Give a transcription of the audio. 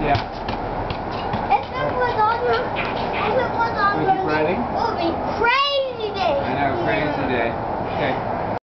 Yeah. If it was on your, if it was on your, it would be crazy day. I know, crazy day. Okay.